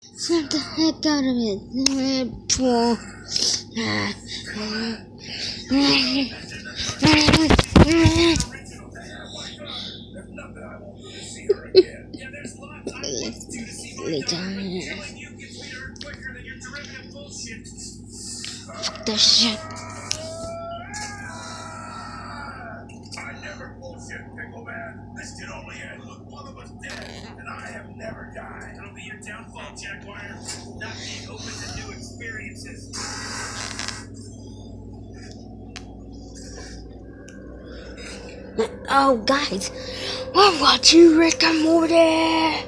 Snap the heck out of it. Poor. Let's lay down here. Fuck that shit. Bullshit, Pickle Man. This could only end with one of us dead, and I have never died. It'll be your downfall, Jaguar. Not being open to new experiences. Oh, guys, I'm watching Rick and Morty.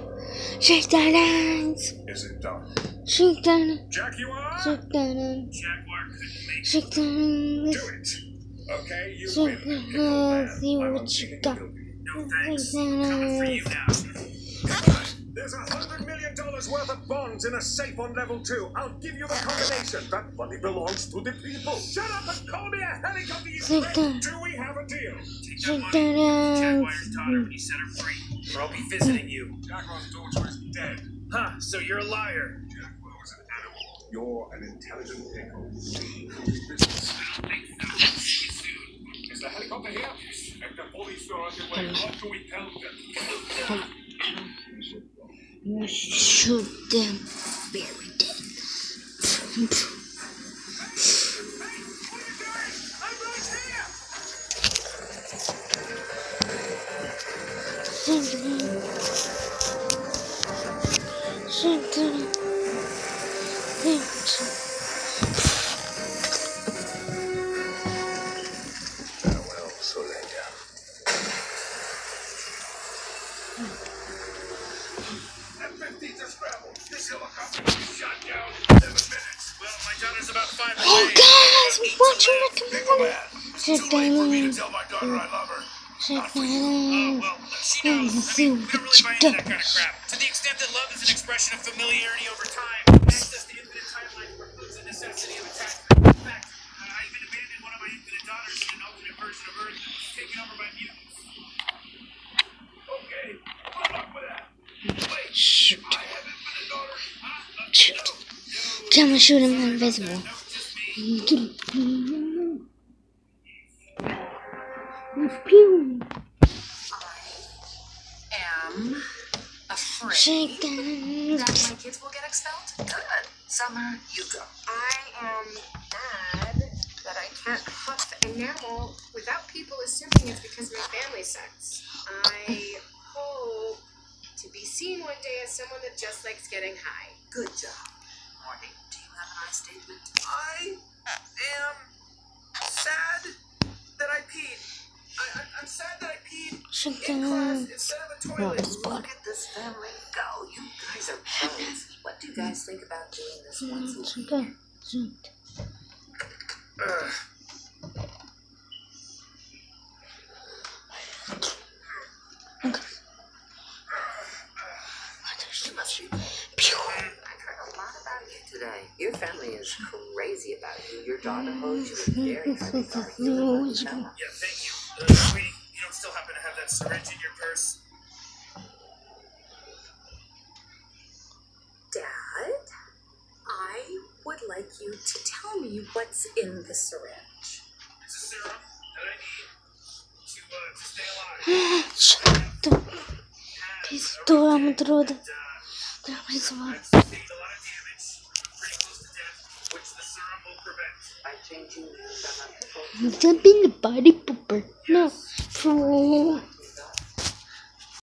Shake that hands. Is it done? Shake that. Jaguar? Shake that. Jaguar couldn't make Shake that. Do it. Okay, you Shake win, that then, Pickle Man. hand. See what you got. no thanks. Coming for you now. There's a hundred million dollars worth of bonds in a safe on level two. I'll give you the combination. That money belongs to the people. Shut up and call me a helicopter, you prick. Do we have a deal? Take that money. Jaguar's daughter when you set her free. Or I'll be visiting you. Jaguar's daughter is dead. Huh, so you're a liar. Jaguar was an animal. You're an intelligent pickle. Them? You shoot them very dead. Shake that. That. tell my daughter I love her. Shake Oh, that. well, she knows. Let's see mean, we don't what you buy into that got. kind. To the extent that love is an expression of familiarity over time, access to infinite timelines precludes the necessity of attachment. In fact, uh, I even abandoned one of my infinite daughters in an alternate version of Earth that was taken over by mutants. Okay, good luck with that. Wait, Shoot. I have infinite daughters. Huh? Shoot. Come and shoot him invisible. No, just me. Pew. am afraid Shake that. that my kids will get expelled. Good. Summer, you go. I am mad that I can't huff enamel without people assuming it's because my family sucks. I hope to be seen one day as someone that just likes getting high. Good job. Morning. Do you have an I statement? I am sad that I peed. I, I, I'm sad that I peed in class instead of a toilet. Look at this family go. You guys are pros. What do you guys think about doing this once a week? Ugh. Is crazy about you. Your daughter holds you in very high regard. You're a lucky. Yeah, thank you. Uh, sweetie, you don't still happen to have that syringe in your purse? Dad, I would like you to tell me what's in the syringe. It's a serum that I need to, uh, to stay alive. Shut the pistola me truda. Uh, will prevent. By changing the. Jumping the body pooper. No.